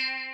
you